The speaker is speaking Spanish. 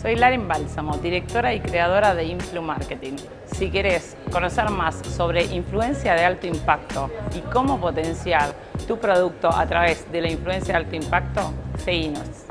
Soy Laren Bálsamo, directora y creadora de Influ Marketing. Si querés conocer más sobre influencia de alto impacto y cómo potenciar tu producto a través de la influencia de alto impacto, seguinos.